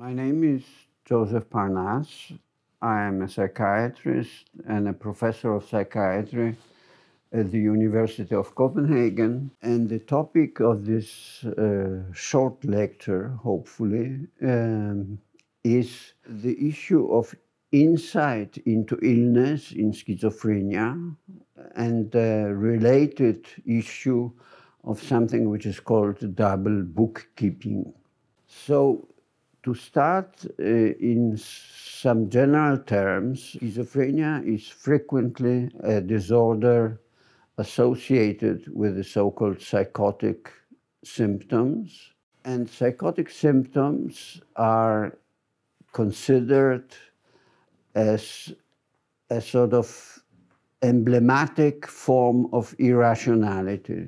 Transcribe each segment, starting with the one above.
My name is Josef Parnas. I am a psychiatrist and a professor of psychiatry at the University of Copenhagen. And the topic of this uh, short lecture, hopefully, um, is the issue of insight into illness in schizophrenia and the related issue of something which is called double bookkeeping. So to start uh, in some general terms, schizophrenia is frequently a disorder associated with the so-called psychotic symptoms. And psychotic symptoms are considered as a sort of emblematic form of irrationality.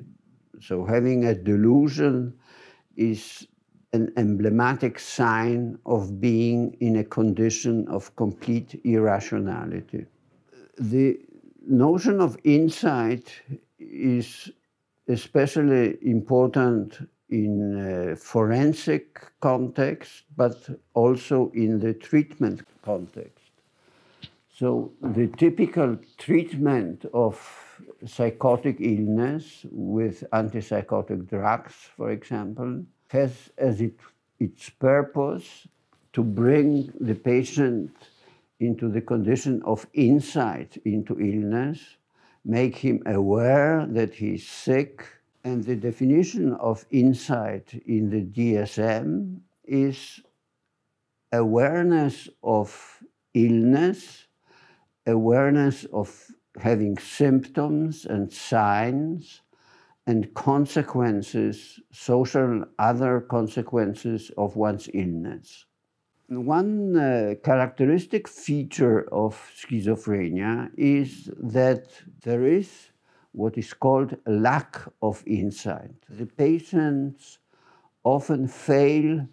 So having a delusion is an emblematic sign of being in a condition of complete irrationality. The notion of insight is especially important in forensic context, but also in the treatment context. So the typical treatment of psychotic illness with antipsychotic drugs, for example, has as it, its purpose to bring the patient into the condition of insight into illness, make him aware that he's sick. And the definition of insight in the DSM is awareness of illness, awareness of having symptoms and signs, and consequences, social other consequences of one's illness. One uh, characteristic feature of schizophrenia is that there is what is called a lack of insight. The patients often fail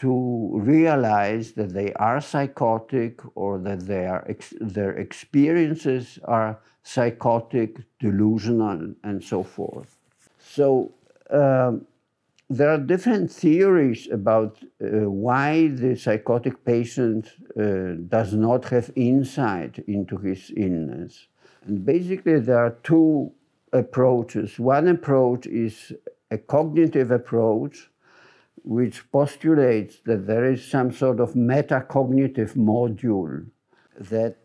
to realize that they are psychotic or that they are ex their experiences are psychotic, delusional, and so forth. So um, there are different theories about uh, why the psychotic patient uh, does not have insight into his illness. And basically, there are two approaches. One approach is a cognitive approach which postulates that there is some sort of metacognitive module that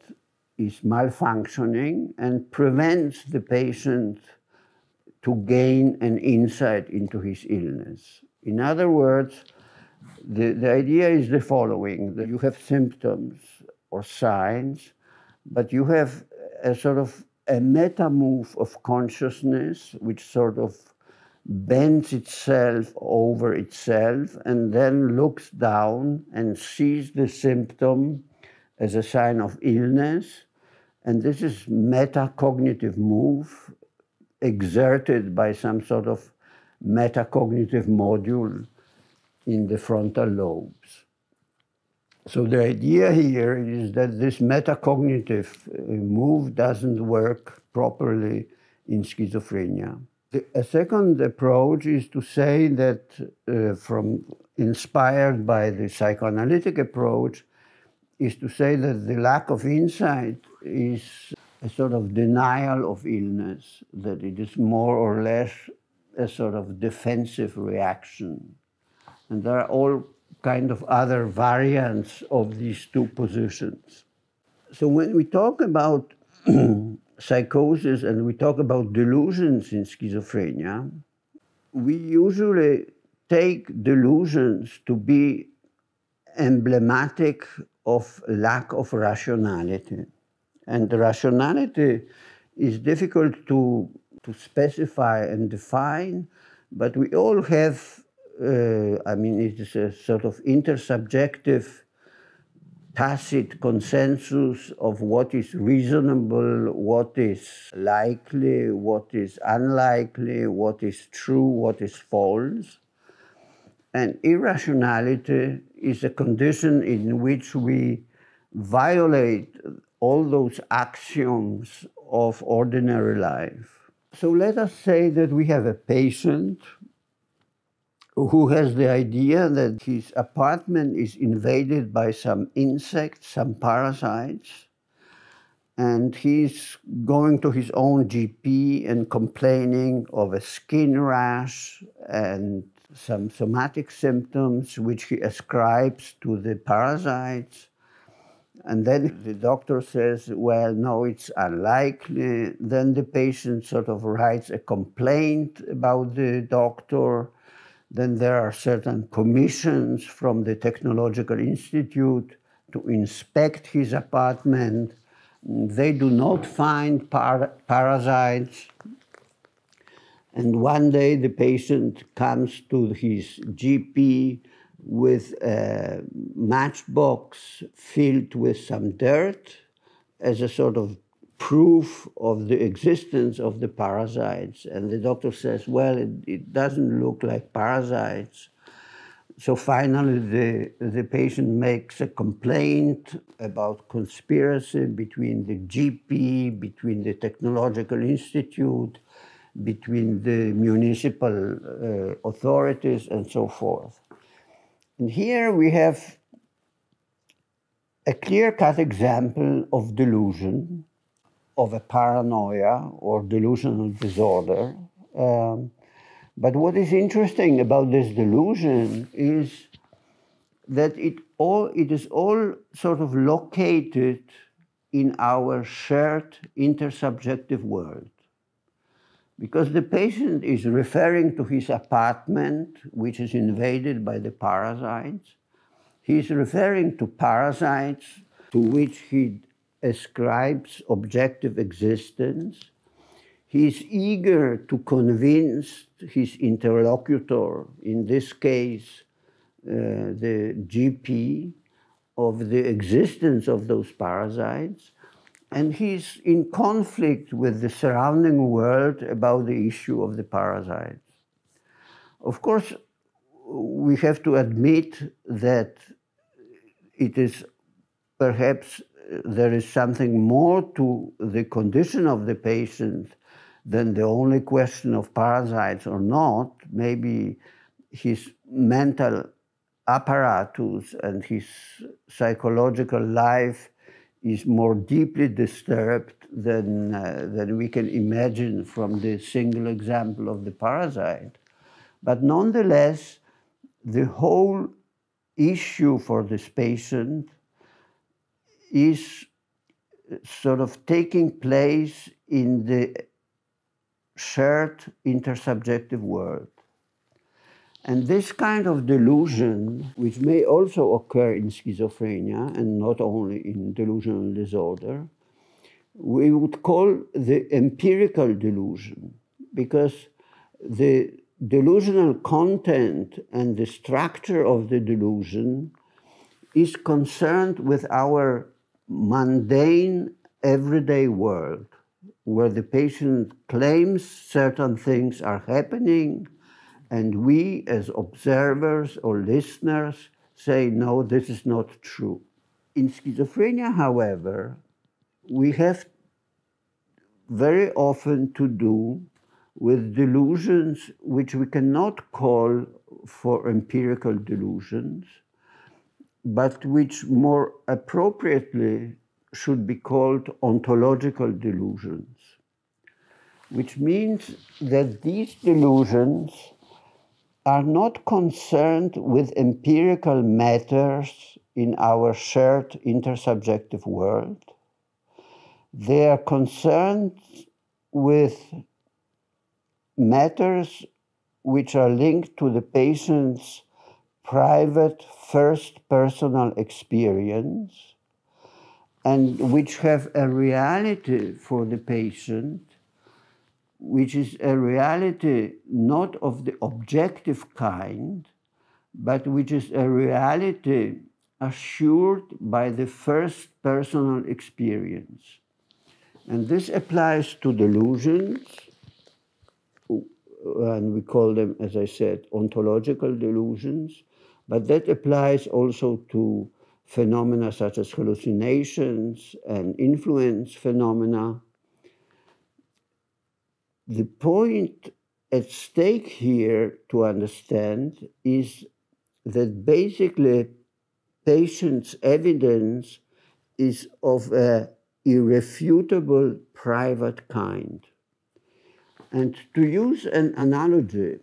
is malfunctioning and prevents the patient to gain an insight into his illness. In other words, the, the idea is the following that you have symptoms or signs, but you have a sort of a meta move of consciousness which sort of bends itself over itself and then looks down and sees the symptom as a sign of illness. And this is metacognitive move exerted by some sort of metacognitive module in the frontal lobes. So the idea here is that this metacognitive uh, move doesn't work properly in schizophrenia. A second approach is to say that uh, from inspired by the psychoanalytic approach is to say that the lack of insight is a sort of denial of illness, that it is more or less a sort of defensive reaction. And there are all kind of other variants of these two positions. So when we talk about psychosis and we talk about delusions in schizophrenia, we usually take delusions to be emblematic of lack of rationality. And rationality is difficult to, to specify and define, but we all have, uh, I mean, it is a sort of intersubjective tacit consensus of what is reasonable, what is likely, what is unlikely, what is true, what is false. And irrationality is a condition in which we violate all those axioms of ordinary life. So let us say that we have a patient who has the idea that his apartment is invaded by some insects, some parasites, and he's going to his own GP and complaining of a skin rash and some somatic symptoms which he ascribes to the parasites. And then the doctor says, well, no, it's unlikely. Then the patient sort of writes a complaint about the doctor. Then there are certain commissions from the Technological Institute to inspect his apartment. They do not find par parasites. And one day the patient comes to his GP with a matchbox filled with some dirt as a sort of proof of the existence of the parasites. And the doctor says, well, it, it doesn't look like parasites. So finally, the, the patient makes a complaint about conspiracy between the GP, between the Technological Institute, between the municipal uh, authorities, and so forth. And here we have a clear cut example of delusion, of a paranoia or delusional disorder. Um, but what is interesting about this delusion is that it all it is all sort of located in our shared intersubjective world. Because the patient is referring to his apartment, which is invaded by the parasites. He's referring to parasites to which he ascribes objective existence. He's eager to convince his interlocutor, in this case, uh, the GP, of the existence of those parasites and he's in conflict with the surrounding world about the issue of the parasites. Of course, we have to admit that it is perhaps there is something more to the condition of the patient than the only question of parasites or not. Maybe his mental apparatus and his psychological life is more deeply disturbed than, uh, than we can imagine from the single example of the parasite. But nonetheless, the whole issue for this patient is uh, sort of taking place in the shared intersubjective world. And this kind of delusion, which may also occur in schizophrenia and not only in delusional disorder, we would call the empirical delusion because the delusional content and the structure of the delusion is concerned with our mundane everyday world where the patient claims certain things are happening and we, as observers or listeners, say, no, this is not true. In schizophrenia, however, we have very often to do with delusions which we cannot call for empirical delusions, but which more appropriately should be called ontological delusions, which means that these delusions are not concerned with empirical matters in our shared intersubjective world. They are concerned with matters which are linked to the patient's private first personal experience and which have a reality for the patient which is a reality not of the objective kind, but which is a reality assured by the first personal experience. And this applies to delusions, and we call them, as I said, ontological delusions, but that applies also to phenomena such as hallucinations and influence phenomena, the point at stake here to understand is that basically patient's evidence is of a irrefutable private kind. And to use an analogy,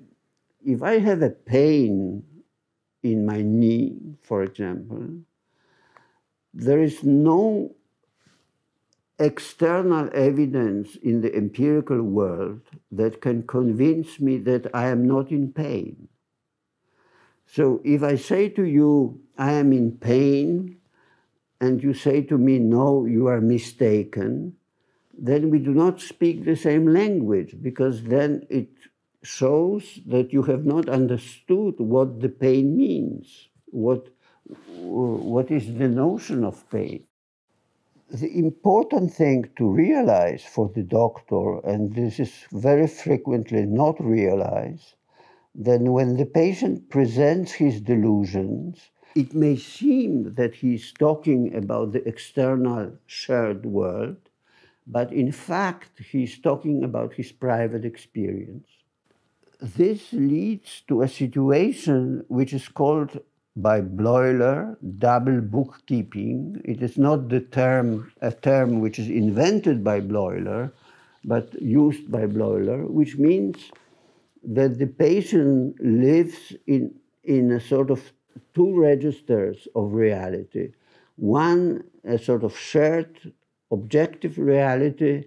if I have a pain in my knee, for example, there is no external evidence in the empirical world that can convince me that I am not in pain. So if I say to you, I am in pain, and you say to me, no, you are mistaken, then we do not speak the same language because then it shows that you have not understood what the pain means, what, what is the notion of pain. The important thing to realize for the doctor, and this is very frequently not realized, that when the patient presents his delusions, it may seem that he's talking about the external shared world, but in fact, he's talking about his private experience. This leads to a situation which is called by Bleuler double bookkeeping. It is not the term, a term which is invented by Bleuler, but used by Bleuler, which means that the patient lives in, in a sort of two registers of reality. One, a sort of shared objective reality,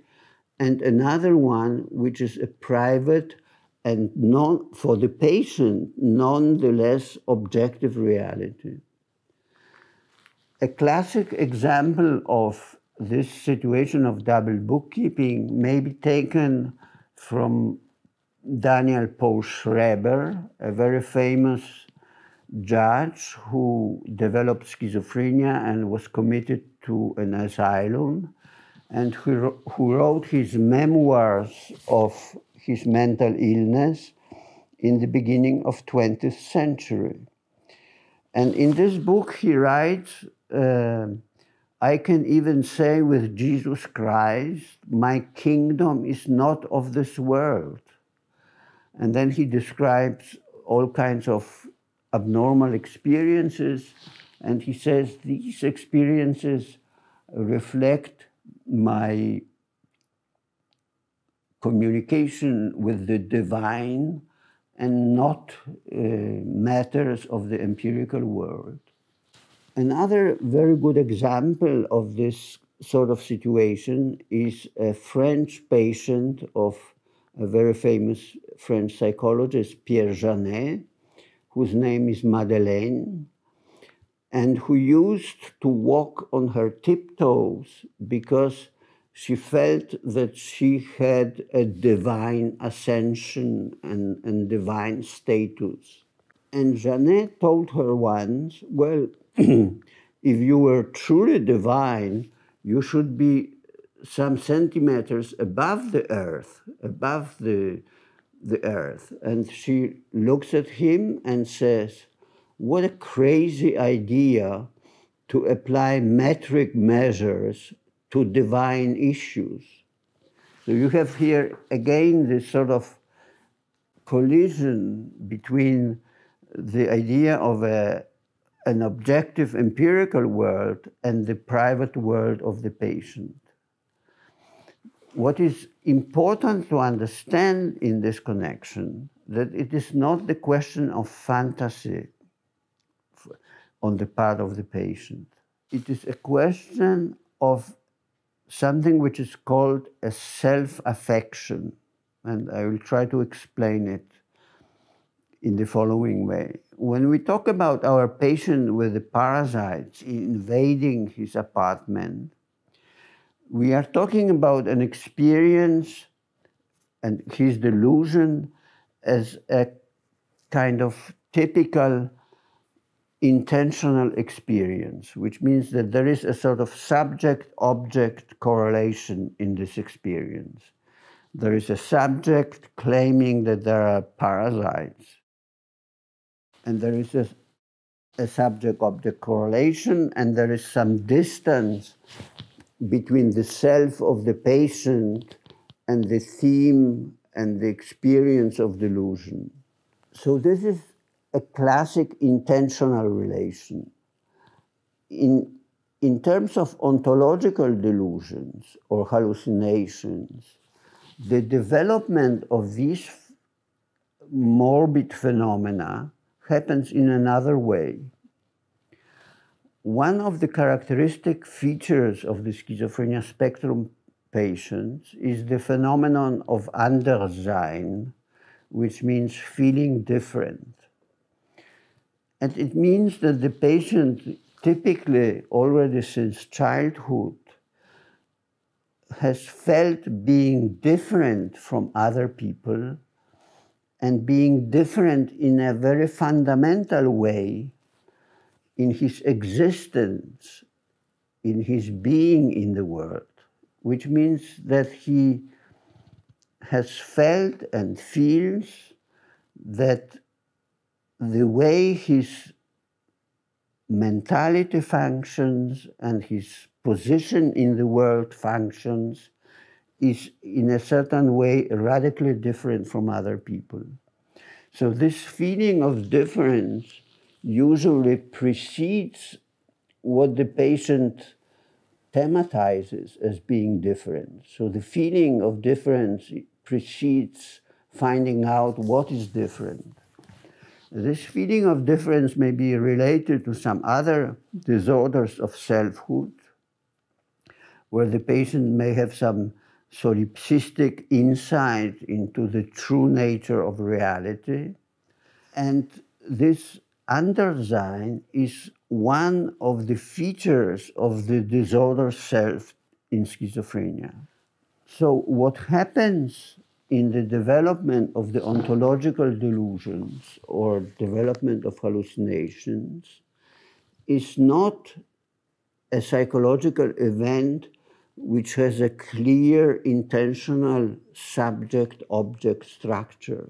and another one, which is a private and non, for the patient, nonetheless objective reality. A classic example of this situation of double bookkeeping may be taken from Daniel Paul Schreber, a very famous judge who developed schizophrenia and was committed to an asylum, and who, who wrote his memoirs of his mental illness in the beginning of 20th century. And in this book he writes, uh, I can even say with Jesus Christ, my kingdom is not of this world. And then he describes all kinds of abnormal experiences, and he says these experiences reflect my communication with the divine and not uh, matters of the empirical world. Another very good example of this sort of situation is a French patient of a very famous French psychologist, Pierre Janet, whose name is Madeleine, and who used to walk on her tiptoes because she felt that she had a divine ascension and, and divine status. And Janet told her once, well, if you were truly divine, you should be some centimeters above the earth, above the, the earth. And she looks at him and says, What a crazy idea to apply metric measures to divine issues. So you have here again this sort of collision between the idea of a, an objective empirical world and the private world of the patient what is important to understand in this connection that it is not the question of fantasy on the part of the patient. It is a question of something which is called a self-affection, and I will try to explain it in the following way. When we talk about our patient with the parasites invading his apartment, we are talking about an experience and his delusion as a kind of typical intentional experience, which means that there is a sort of subject object correlation in this experience. There is a subject claiming that there are parasites, and there is a, a subject object correlation, and there is some distance between the self of the patient and the theme and the experience of delusion. So, this is a classic intentional relation. In, in terms of ontological delusions or hallucinations, the development of these morbid phenomena happens in another way. One of the characteristic features of the schizophrenia spectrum patients is the phenomenon of Anderssein, which means feeling different. And it means that the patient typically already since childhood has felt being different from other people and being different in a very fundamental way in his existence, in his being in the world, which means that he has felt and feels that the way his mentality functions and his position in the world functions is in a certain way radically different from other people. So this feeling of difference usually precedes what the patient thematizes as being different. So the feeling of difference precedes finding out what is different. This feeling of difference may be related to some other disorders of selfhood, where the patient may have some solipsistic insight into the true nature of reality. And this Anderssein is one of the features of the disorder self in schizophrenia. So, what happens in the development of the ontological delusions or development of hallucinations is not a psychological event which has a clear intentional subject object structure.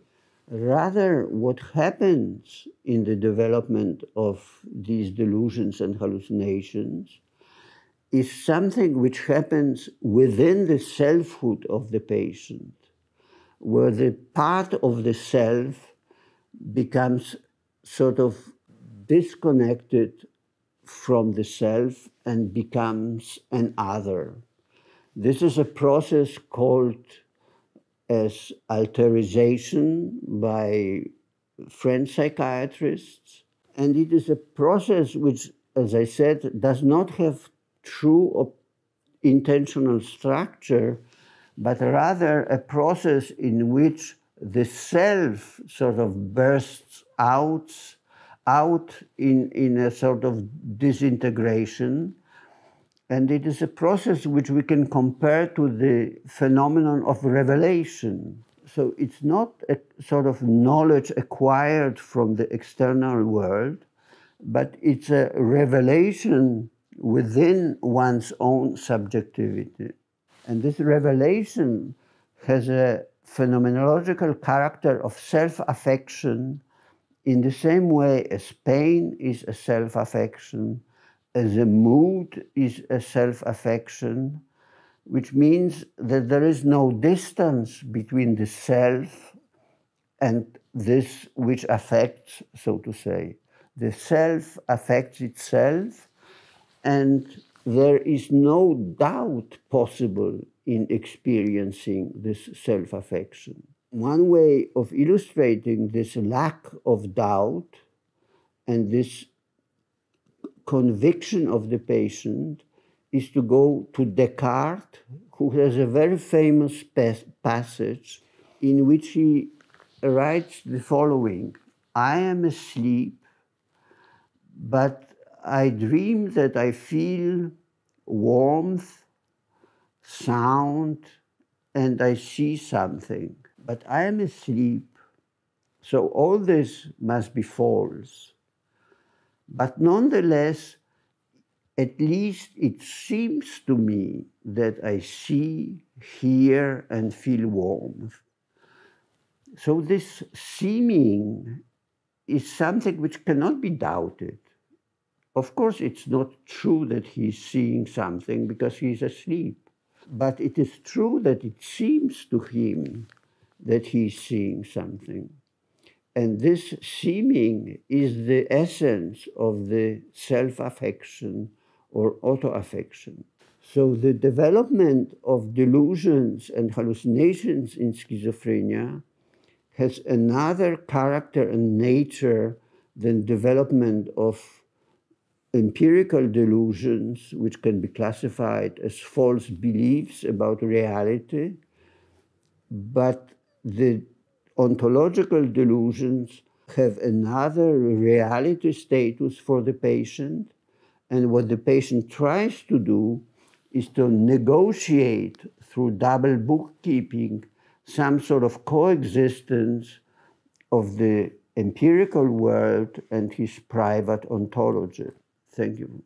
Rather, what happens in the development of these delusions and hallucinations is something which happens within the selfhood of the patient, where the part of the self becomes sort of disconnected from the self and becomes an other. This is a process called as alterization by French psychiatrists, and it is a process which, as I said, does not have true intentional structure, but rather a process in which the self sort of bursts out, out in, in a sort of disintegration and it is a process which we can compare to the phenomenon of revelation. So it's not a sort of knowledge acquired from the external world, but it's a revelation within one's own subjectivity. And this revelation has a phenomenological character of self affection in the same way as pain is a self affection as a mood is a self affection, which means that there is no distance between the self and this which affects, so to say. The self affects itself, and there is no doubt possible in experiencing this self affection. One way of illustrating this lack of doubt and this conviction of the patient is to go to Descartes, who has a very famous passage in which he writes the following I am asleep, but I dream that I feel warmth, sound, and I see something. But I am asleep, so all this must be false. But nonetheless, at least it seems to me that I see, hear, and feel warmth. So, this seeming is something which cannot be doubted. Of course, it's not true that he's seeing something because he's asleep. But it is true that it seems to him that he's seeing something. And this seeming is the essence of the self affection or auto affection. So the development of delusions and hallucinations in schizophrenia has another character and nature than development of empirical delusions, which can be classified as false beliefs about reality, but the ontological delusions have another reality status for the patient, and what the patient tries to do is to negotiate through double bookkeeping some sort of coexistence of the empirical world and his private ontology. Thank you.